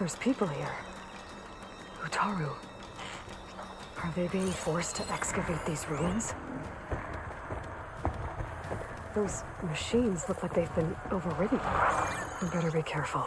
There's people here. Utaru. Are they being forced to excavate these ruins? Those machines look like they've been overridden. We better be careful.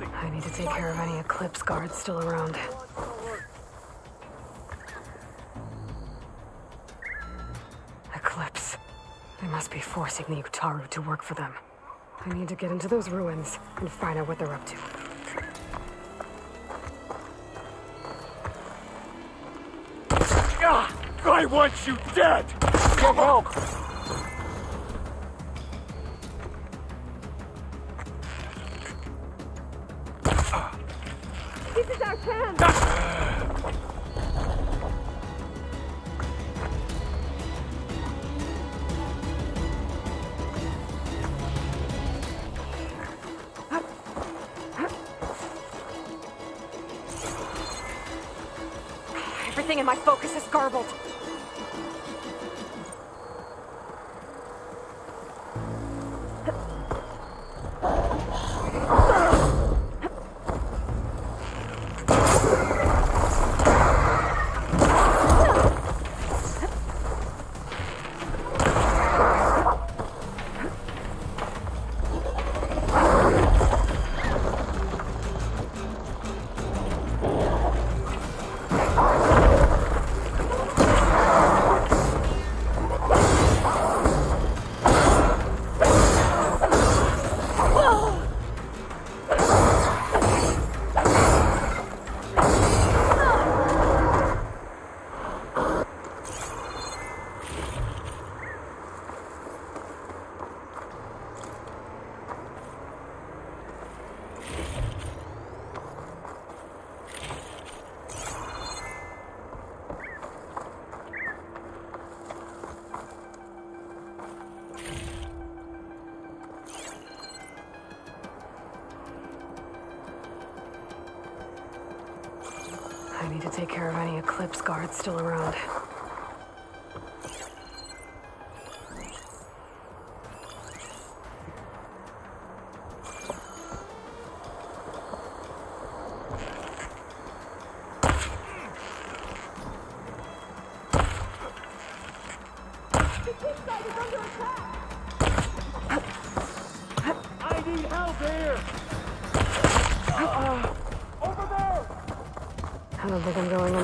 Body. I need to take care of any Eclipse guards still around. Eclipse. They must be forcing the Utaru to work for them. I need to get into those ruins and find out what they're up to. Ah, I want you dead! Get help! This is our chance! Everything in my focus is garbled. Need to take care of any Eclipse guards still around.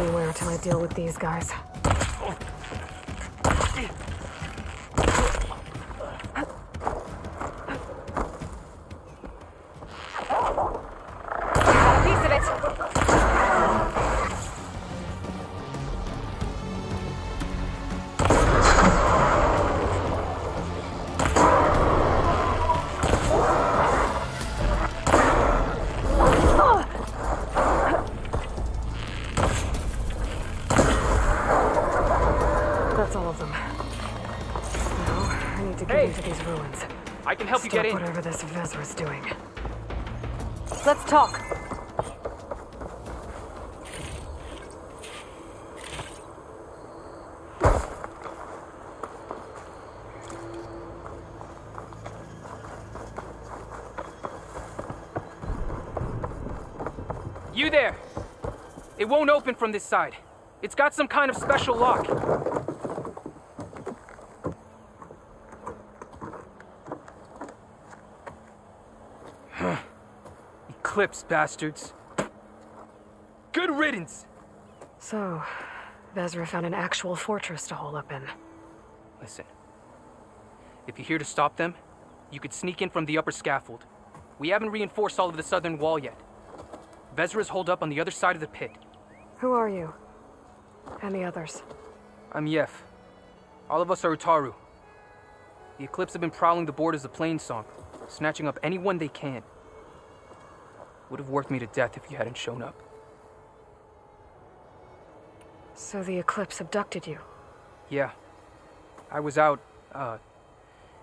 Anywhere until I deal with these guys. Vezra's doing. Let's talk. You there! It won't open from this side. It's got some kind of special lock. Eclipse, bastards. Good riddance! So, Vezra found an actual fortress to hole up in. Listen. If you're here to stop them, you could sneak in from the upper scaffold. We haven't reinforced all of the southern wall yet. Vezra's holed up on the other side of the pit. Who are you? And the others? I'm Yef. All of us are Utaru. The Eclipse have been prowling the borders of Plainsong, snatching up anyone they can. Would have worked me to death if you hadn't shown up. So the Eclipse abducted you? Yeah. I was out, uh,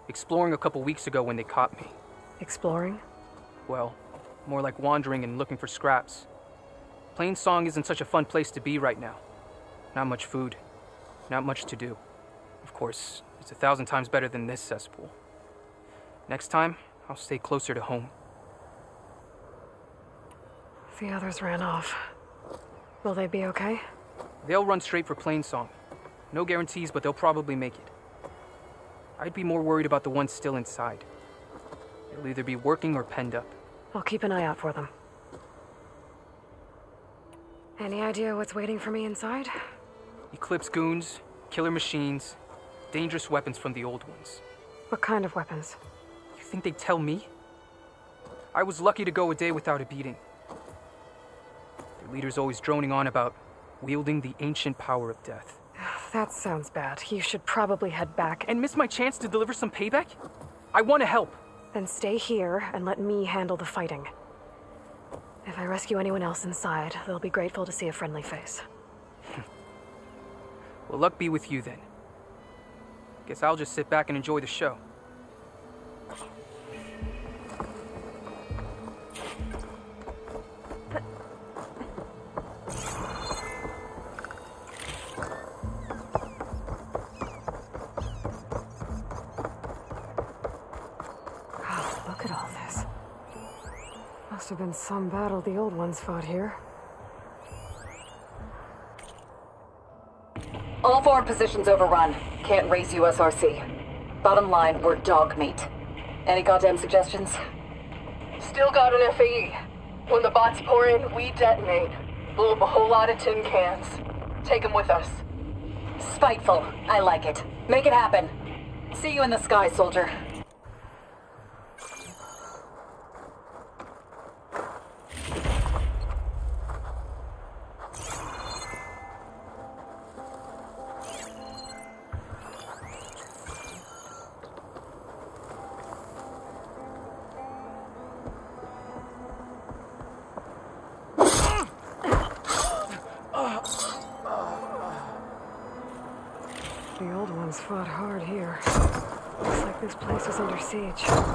exploring a couple weeks ago when they caught me. Exploring? Well, more like wandering and looking for scraps. Plainsong isn't such a fun place to be right now. Not much food, not much to do. Of course, it's a thousand times better than this cesspool. Next time, I'll stay closer to home. The others ran off. Will they be okay? They'll run straight for Plainsong. No guarantees, but they'll probably make it. I'd be more worried about the ones still inside. They'll either be working or penned up. I'll keep an eye out for them. Any idea what's waiting for me inside? Eclipse goons, killer machines, dangerous weapons from the old ones. What kind of weapons? You think they'd tell me? I was lucky to go a day without a beating. Leader's always droning on about wielding the ancient power of death. That sounds bad. You should probably head back And miss my chance to deliver some payback? I want to help. Then stay here and let me handle the fighting. If I rescue anyone else inside, they'll be grateful to see a friendly face. Well, luck be with you then. Guess I'll just sit back and enjoy the show. Been some battle the old ones fought here. All forward positions overrun. Can't raise USRC. Bottom line, we're dog meat. Any goddamn suggestions? Still got an FAE. When the bots pour in, we detonate. Blow up a whole lot of tin cans. Take them with us. Spiteful. I like it. Make it happen. See you in the sky, soldier. Siege.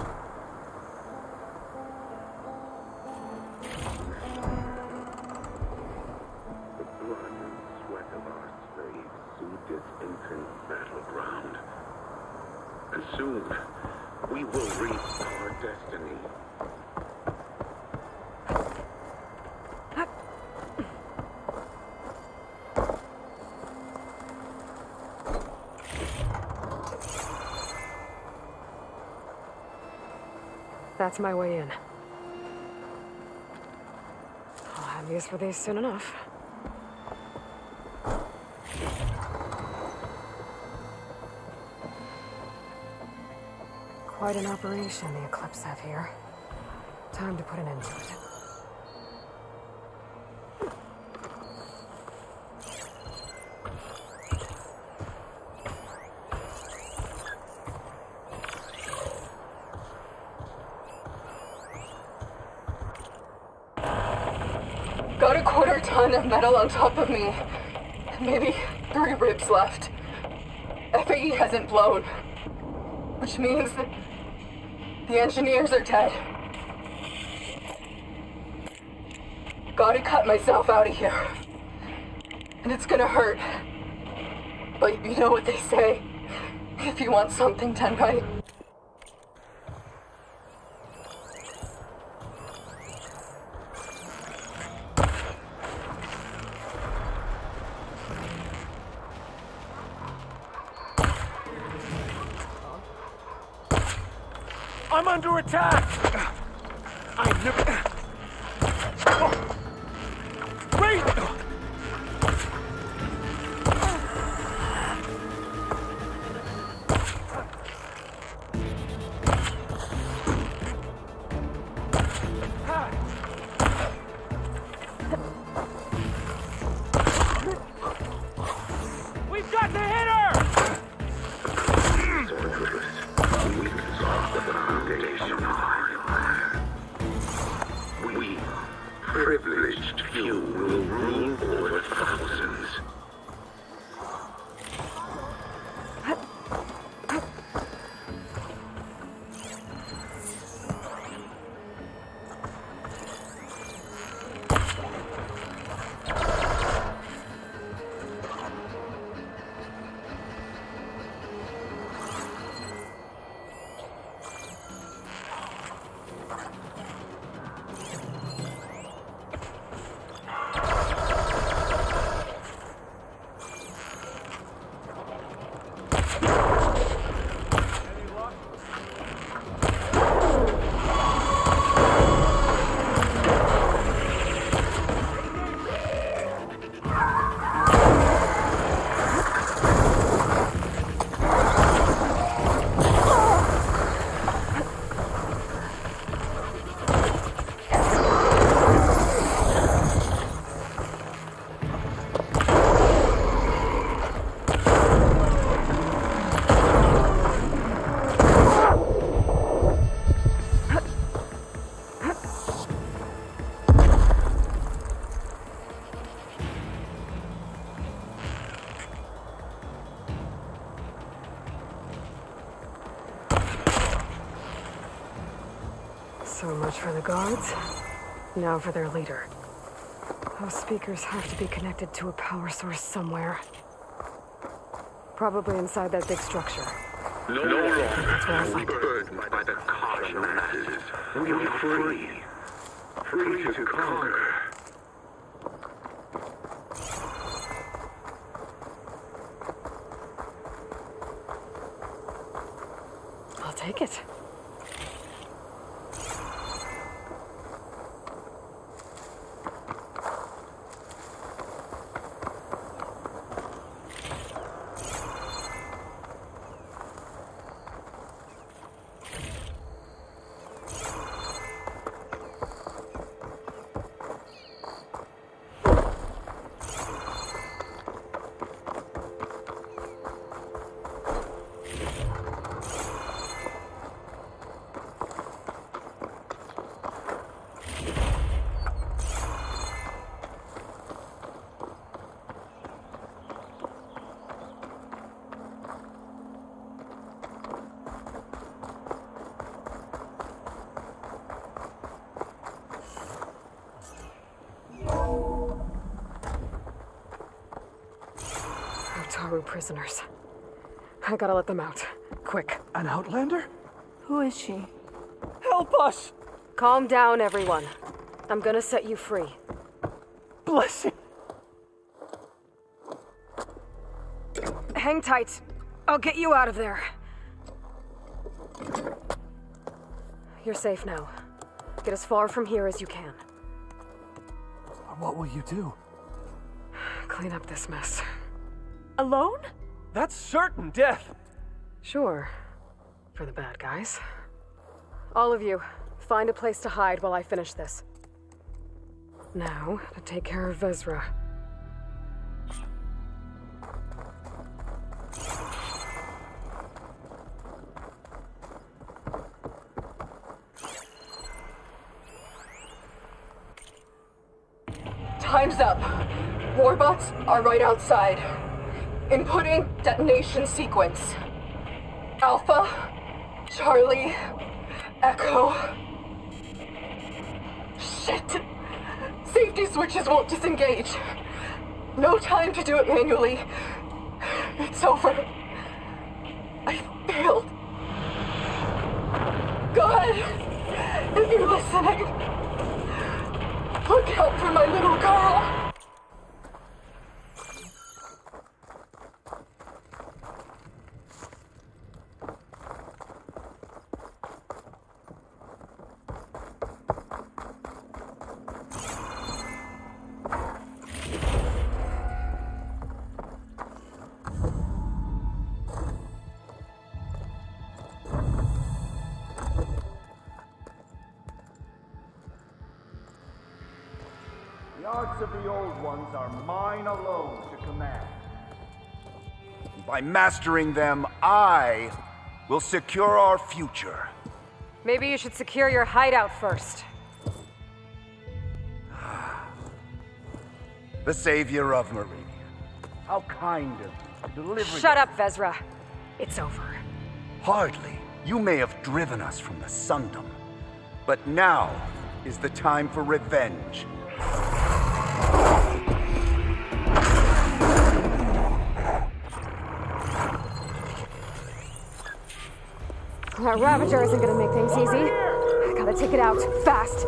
That's my way in. I'll have use for these soon enough. Quite an operation the Eclipse have here. Time to put an end to it. Got a quarter metal on top of me. Maybe three ribs left. FAE hasn't blown. Which means that the engineers are dead. Gotta cut myself out of here. And it's gonna hurt. But you know what they say. If you want something done right, I'm under attack! So much for the guards. Now for their leader. Those speakers have to be connected to a power source somewhere. Probably inside that big structure. No longer we burdened by the common masses. We are free. Free to conquer. I'll take it. Utaru prisoners. I gotta let them out. Quick. An outlander? Who is she? Help us! Calm down, everyone. I'm gonna set you free. Bless you! Hang tight. I'll get you out of there. You're safe now. Get as far from here as you can. What will you do? Clean up this mess. Alone? That's certain death! Sure. For the bad guys. All of you, find a place to hide while I finish this. Now, to take care of Vezra. Time's up. Warbots are right outside. Inputting detonation sequence. Alpha, Charlie, Echo. Shit. Safety switches won't disengage. No time to do it manually. It's over. I failed. God, if you're listening, look out for my little girl. The of the old ones are mine alone to command. By mastering them, I will secure our future. Maybe you should secure your hideout first. The savior of Meridian. How kind of you to deliver Shut up, Vezra. It's over. Hardly. You may have driven us from the Sundom. But now is the time for revenge. That Ravager isn't gonna make things easy. I gotta take it out, fast.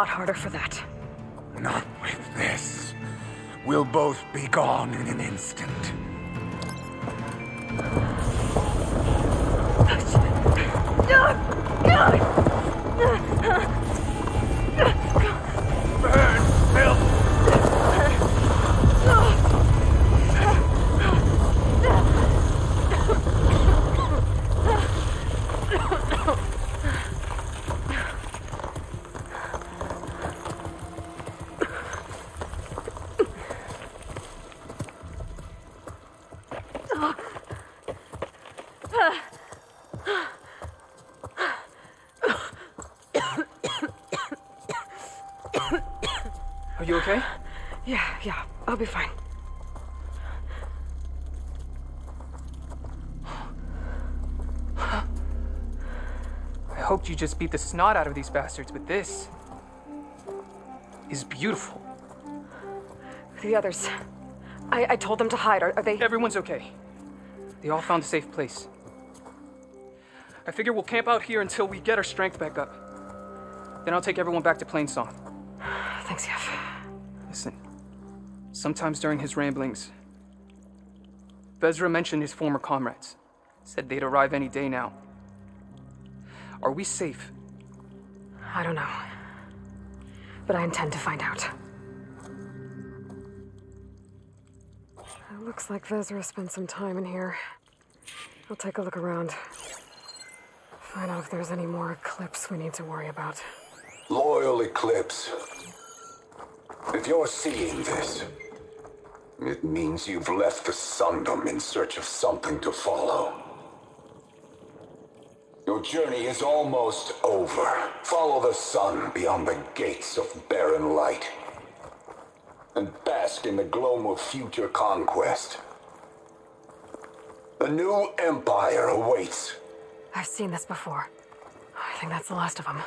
Lot harder for that. Not with this. We'll both be gone in an instant. Burn, be fine. I hoped you just beat the snot out of these bastards, but this is beautiful. The others. I, I told them to hide. Are, are they. Everyone's okay. They all found a safe place. I figure we'll camp out here until we get our strength back up. Then I'll take everyone back to Plainsong. Thanks, Yef. Listen, sometimes during his ramblings, Vezra mentioned his former comrades. Said they'd arrive any day now. Are we safe? I don't know. But I intend to find out. It looks like Vezra spent some time in here. I'll take a look around. Find out if there's any more Eclipse we need to worry about. Loyal Eclipse. If you're seeing this, it means you've left the Sundom in search of something to follow. Your journey is almost over. Follow the sun beyond the gates of barren light. And bask in the gloam of future conquest. A new empire awaits. I've seen this before. I think that's the last of them.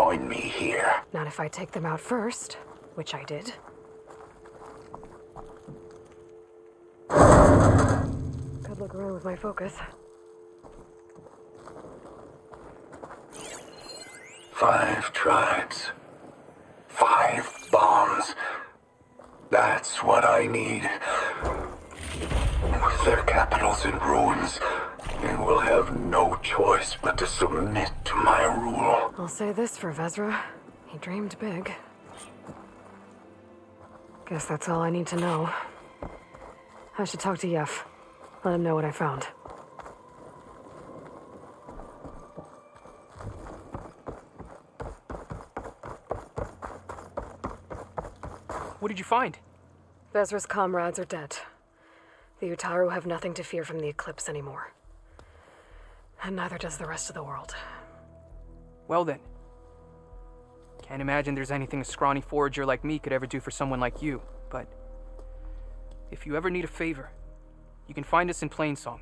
Join me here. Not if I take them out first, which I did. Could look around with my focus. Five tribes. Five bombs. That's what I need. With their capitals in ruins, they will have no choice but to submit to my rule. I'll say this for Vezra. He dreamed big. Guess that's all I need to know. I should talk to Yef. Let him know what I found. What did you find? Vezra's comrades are dead. The Utaru have nothing to fear from the Eclipse anymore. And neither does the rest of the world. Well then. Can't imagine there's anything a scrawny forager like me could ever do for someone like you, but if you ever need a favor, you can find us in Plainsong.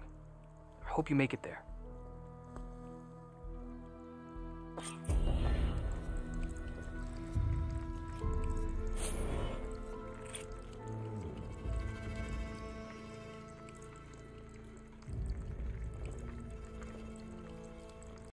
I hope you make it there.